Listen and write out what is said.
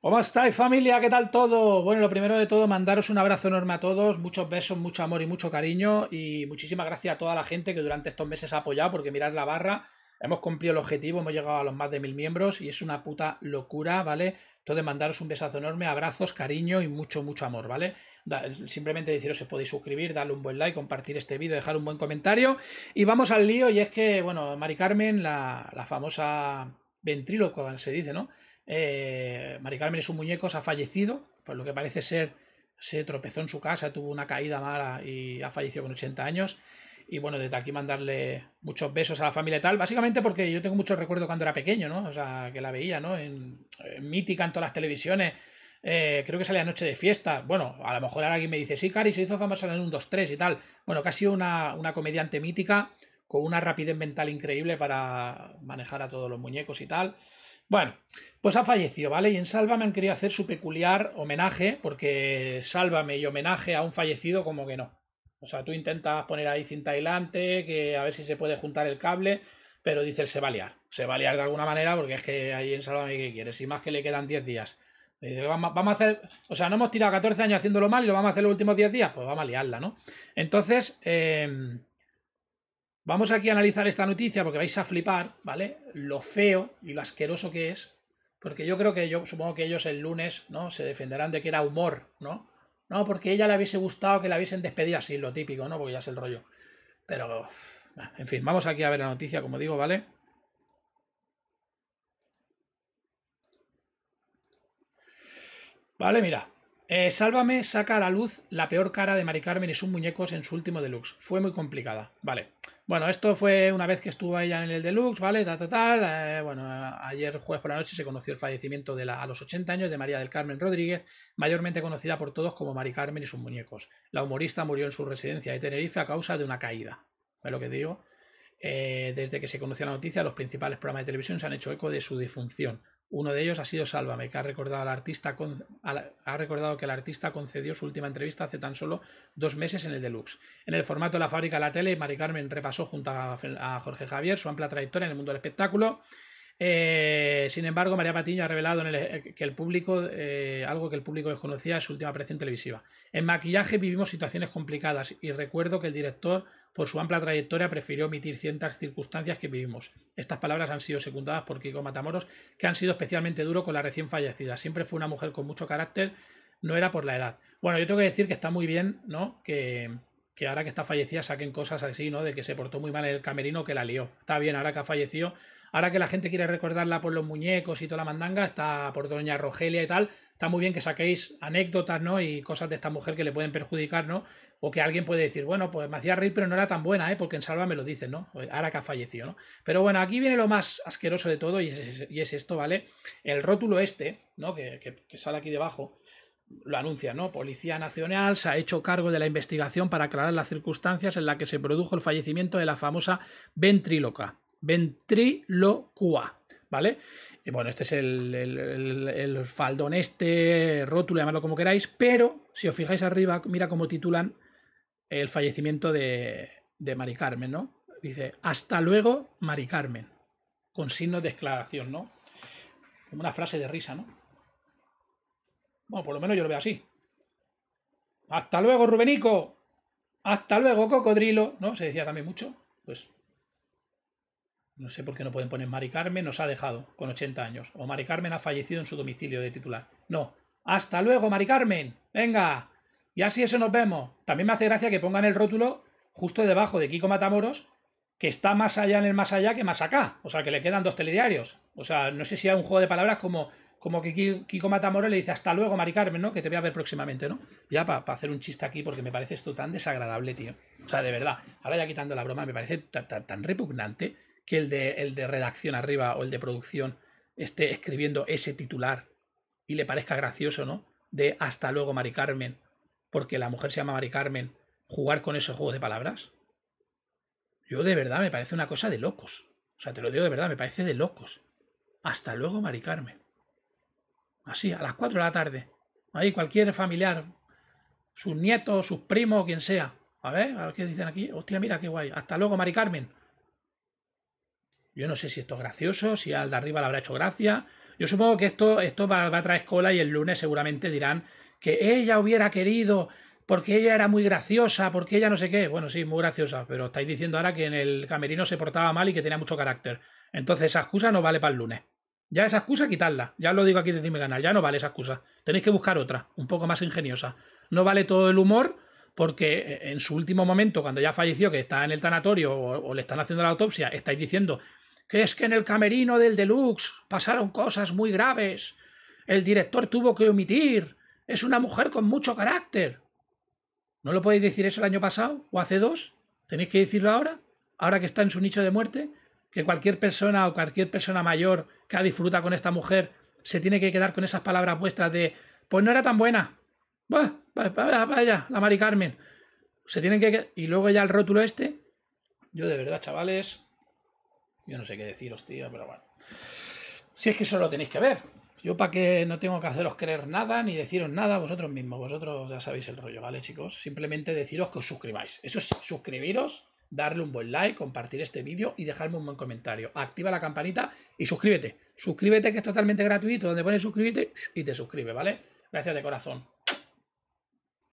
¿Cómo estáis familia? ¿Qué tal todo? Bueno, lo primero de todo, mandaros un abrazo enorme a todos, muchos besos, mucho amor y mucho cariño y muchísimas gracias a toda la gente que durante estos meses ha apoyado porque mirad la barra, hemos cumplido el objetivo, hemos llegado a los más de mil miembros y es una puta locura, ¿vale? Entonces mandaros un besazo enorme, abrazos, cariño y mucho, mucho amor, ¿vale? simplemente deciros si podéis suscribir, darle un buen like, compartir este vídeo, dejar un buen comentario y vamos al lío y es que, bueno, Mari Carmen, la, la famosa ventríloco, se dice, ¿no? Eh, Mari Carmen es un muñeco, se ha fallecido, por lo que parece ser, se tropezó en su casa, tuvo una caída mala y ha fallecido con 80 años. Y bueno, desde aquí mandarle muchos besos a la familia y tal, básicamente porque yo tengo muchos recuerdos cuando era pequeño, ¿no? O sea, que la veía, ¿no? En, mítica en todas las televisiones. Eh, creo que salía Noche de Fiesta. Bueno, a lo mejor alguien me dice, sí, Cari, se hizo famosa en un 2, 3 y tal. Bueno, sido una, una comediante mítica con una rapidez mental increíble para manejar a todos los muñecos y tal. Bueno, pues ha fallecido, ¿vale? Y en Sálvame han querido hacer su peculiar homenaje, porque Sálvame y homenaje a un fallecido como que no. O sea, tú intentas poner ahí cinta aislante, que a ver si se puede juntar el cable, pero dice se va a liar. Se va a liar de alguna manera porque es que ahí en Sálvame, ¿qué quieres? Y más que le quedan 10 días. Dice, vamos, a hacer, o sea, no hemos tirado 14 años haciéndolo mal y lo vamos a hacer los últimos 10 días, pues vamos a liarla, ¿no? Entonces, eh, Vamos aquí a analizar esta noticia porque vais a flipar, ¿vale? Lo feo y lo asqueroso que es. Porque yo creo que yo supongo que ellos el lunes, ¿no? Se defenderán de que era humor, ¿no? No, porque ella le hubiese gustado que la hubiesen despedido así, lo típico, ¿no? Porque ya es el rollo. Pero, en fin, vamos aquí a ver la noticia, como digo, ¿vale? Vale, mira. Eh, Sálvame saca a la luz la peor cara de Mari Carmen y sus muñecos en su último deluxe. Fue muy complicada. Vale. Bueno, esto fue una vez que estuvo ella en el deluxe, ¿vale? Tal, tal. Eh, bueno, ayer jueves por la noche se conoció el fallecimiento de la, a los 80 años de María del Carmen Rodríguez, mayormente conocida por todos como Mari Carmen y sus muñecos. La humorista murió en su residencia de Tenerife a causa de una caída. ¿Ves lo que digo? Eh, desde que se conoció la noticia, los principales programas de televisión se han hecho eco de su difunción. Uno de ellos ha sido Sálvame, que ha recordado, al artista ha recordado que el artista concedió su última entrevista hace tan solo dos meses en el Deluxe. En el formato de la fábrica de la tele, Mari Carmen repasó junto a Jorge Javier su amplia trayectoria en el mundo del espectáculo eh, sin embargo, María Patiño ha revelado eh, que el público, eh, algo que el público desconocía en su última aparición televisiva. En maquillaje vivimos situaciones complicadas y recuerdo que el director, por su amplia trayectoria, prefirió omitir ciertas circunstancias que vivimos. Estas palabras han sido secundadas por Kiko Matamoros, que han sido especialmente duro con la recién fallecida. Siempre fue una mujer con mucho carácter, no era por la edad. Bueno, yo tengo que decir que está muy bien, ¿no? Que, ahora que está fallecida saquen cosas así, ¿no? De que se portó muy mal el camerino, que la lió. Está bien, ahora que ha fallecido Ahora que la gente quiere recordarla por los muñecos y toda la mandanga, está por Doña Rogelia y tal, está muy bien que saquéis anécdotas, ¿no? Y cosas de esta mujer que le pueden perjudicar, ¿no? O que alguien puede decir, bueno, pues me hacía reír, pero no era tan buena, ¿eh? Porque en Salva me lo dicen, ¿no? Pues ahora que ha fallecido, ¿no? Pero bueno, aquí viene lo más asqueroso de todo y es, esto, ¿vale? El rótulo este, ¿no? Que, que sale aquí debajo lo anuncia, ¿no? Policía Nacional se ha hecho cargo de la investigación para aclarar las circunstancias en las que se produjo el fallecimiento de la famosa ventríloca ventrilocua, ¿vale? Y bueno, este es el, faldón este, rótulo, llamadlo como queráis, pero si os fijáis arriba, mira cómo titulan el fallecimiento de, de Mari Carmen, ¿no? Dice, hasta luego, Mari Carmen, con signo de exclamación, ¿no? Como una frase de risa, ¿no? Bueno, por lo menos yo lo veo así. Hasta luego, Rubenico. Hasta luego, cocodrilo, ¿no? Se decía también mucho. Pues no sé por qué no pueden poner Mari Carmen nos ha dejado con 80 años. O Mari Carmen ha fallecido en su domicilio de titular. No. Hasta luego, Mari Carmen. Venga. Y así eso nos vemos. También me hace gracia que pongan el rótulo justo debajo de Kiko Matamoros, que está más allá en el más allá que más acá. O sea, que le quedan dos telediarios. O sea, no sé si hay un juego de palabras como, como que Kiko Matamoros le dice hasta luego, Mari Carmen, ¿no? Que te voy a ver próximamente, ¿no? Ya para hacer un chiste aquí, porque me parece esto tan desagradable, tío. O sea, de verdad. Ahora ya quitando la broma, me parece tan repugnante que el de, el de redacción arriba o el de producción esté escribiendo ese titular y le parezca gracioso, ¿no? De hasta luego, Mari Carmen, porque la mujer se llama Mari Carmen, jugar con esos juegos de palabras. Yo de verdad me parece una cosa de locos. O sea, te lo digo de verdad, me parece de locos. Hasta luego, Mari Carmen. Así, a las 4 de la tarde. Ahí cualquier familiar, sus nietos, sus primos, quien sea. A ver, a ver qué dicen aquí. Hostia, mira qué guay. Hasta luego, Mari Carmen. Yo no sé si esto es gracioso, si al de arriba le habrá hecho gracia. Yo supongo que esto, esto va, a traer cola y el lunes seguramente dirán que ella hubiera querido porque ella era muy graciosa, porque ella no sé qué. Bueno, sí, muy graciosa, pero estáis diciendo ahora que en el camerino se portaba mal y que tenía mucho carácter. Entonces esa excusa no vale para el lunes. Ya esa excusa, quitadla. Ya lo digo aquí desde mi canal. Ya no vale esa excusa. Tenéis que buscar otra, un poco más ingeniosa. No vale todo el humor, porque eh, en su último momento, cuando ya falleció, que está en el tanatorio o, le están haciendo la autopsia, estáis diciendo que es que en el camerino del deluxe pasaron cosas muy graves. El director tuvo que omitir. Es una mujer con mucho carácter. ¿No lo podéis decir eso el año pasado o hace dos? ¿Tenéis que decirlo ahora? Ahora que está en su nicho de muerte que cualquier persona o cualquier persona mayor que ha disfruta con esta mujer se tiene que quedar con esas palabras vuestras de pues no era tan buena. Vaya, vaya, la Mari Carmen. Se tienen que y luego ya el rótulo este. Yo de verdad, chavales, yo no sé qué deciros, tío, pero bueno. Si es que eso lo tenéis que ver. Yo para que no tengo que haceros creer nada ni deciros nada vosotros mismos. Vosotros ya sabéis el rollo, ¿vale, chicos? Simplemente deciros que os suscribáis. Eso sí, suscribiros darle un buen like, compartir este vídeo y dejarme un buen comentario. Activa la campanita y suscríbete. Suscríbete que es totalmente gratuito, donde pones suscribirte y te suscribe, ¿vale? Gracias de corazón.